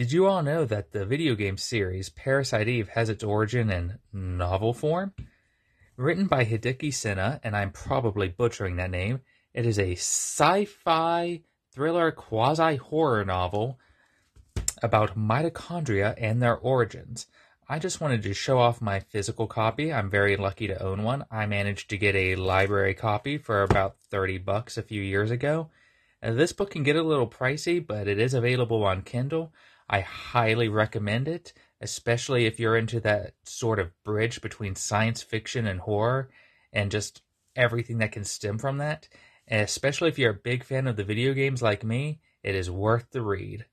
Did you all know that the video game series Parasite Eve has its origin in novel form? Written by Hideaki Sena, and I'm probably butchering that name, it is a sci fi thriller quasi horror novel about mitochondria and their origins. I just wanted to show off my physical copy. I'm very lucky to own one. I managed to get a library copy for about 30 bucks a few years ago. Uh, this book can get a little pricey, but it is available on Kindle. I highly recommend it, especially if you're into that sort of bridge between science fiction and horror and just everything that can stem from that. And especially if you're a big fan of the video games like me, it is worth the read.